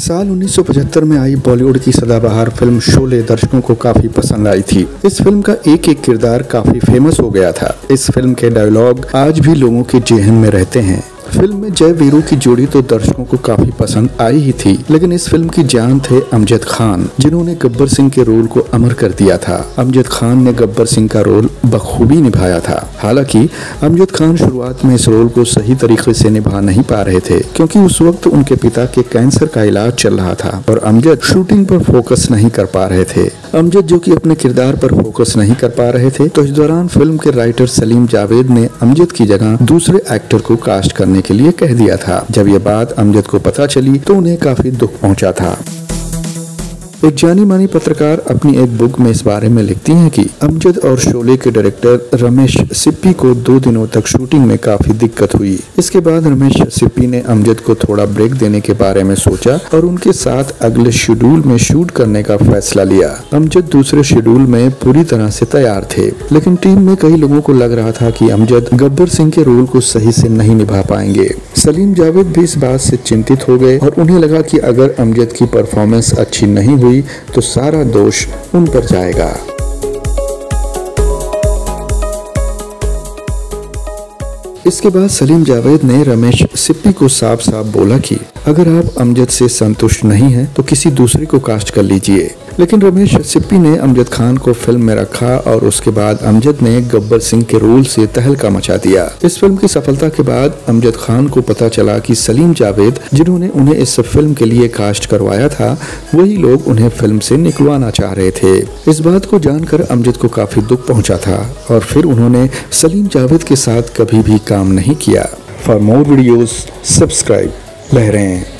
साल 1975 में आई बॉलीवुड की सदाबहार फ़िल्म शोले दर्शकों को काफ़ी पसंद आई थी। इस फ़िल्म का एक एक किरदार काफ़ी फ़ेमस हो गया था। इस फ़िल्म के डायलॉग आज भी लोगों के जेहन में रहते हैं। फ़िल्म में जय वीरू की जोड़ी तो दर्शकों को काफ़ी पसंद आई ही थी, लेकिन इस फ़िल्म की जान थे अमजद खान, जिन्होंने गब्बर सिंह के रोल को अमर कर दिया था। अमजद खान ने गब्बर सिंह का रोल बखूबी निभाया था। हालाँकि, अमजद खान शुरुआत में इस रोल को सही तरीके से निभा नहीं पा रहे थे, क्योंकि उस वक्त उनके पिता के कैंसर का इलाज चल रहा था, और अमजद शूटिंग पर फोकस नहीं कर पा रहे थे। अमजद जो कि अपने किरदार पर फोकस नहीं कर पा रहे थे तो इस दौरान फ़िल्म के राइटर सलीम जावेद ने अमजद की जगह दूसरे एक्टर को कास्ट करने के लिए कह दिया था। जब यह बात अमजद को पता चली तो उन्हें काफ़ी दुख पहुँचा था। एक जानी मानी पत्रकार अपनी एक बुक में इस बारे में लिखती हैं कि अमजद और शोले के डायरेक्टर रमेश सिप्पी को दो दिनों तक शूटिंग में काफ़ी दिक्कत हुई। इसके बाद रमेश सिप्पी ने अमजद को थोड़ा ब्रेक देने के बारे में सोचा और उनके साथ अगले शेड्यूल में शूट करने का फैसला लिया। अमजद दूसरे शेड्यूल में पूरी तरह से तैयार थे, लेकिन टीम में कई लोगों को लग रहा था कि अमजद गब्बर सिंह के रोल को सही से नहीं निभा पाएँगे। सलीम जावेद भी इस बात से चिंतित हो गए और उन्हें लगा कि अगर अमजद की परफॉर्मेंस अच्छी नहीं हुई हुई तो सारा दोष उन पर जाएगा। इसके बाद सलीम जावेद ने रमेश सिप्पी को साफ़ साफ़ बोला कि, अगर आप अमजद से संतुष्ट नहीं हैं तो किसी दूसरे को कास्ट कर लीजिए। लेकिन रमेश सिप्पी ने अमजद खान को फ़िल्म में रखा और उसके बाद अमजद ने गब्बर सिंह के रोल से तहलका मचा दिया। इस फ़िल्म की सफलता के बाद अमजद खान को पता चला कि सलीम जावेद, जिन्होंने उन्हें इस फ़िल्म के लिए कास्ट करवाया था, वही लोग उन्हें फ़िल्म से निकलवाना चाह रहे थे। इस बात को जानकर अमजद को काफ़ी दुख पहुँचा था और फिर उन्होंने सलीम जावेद के साथ कभी भी काम नहीं किया। फॉर मोर वीडियोज़ सब्सक्राइब लहरें।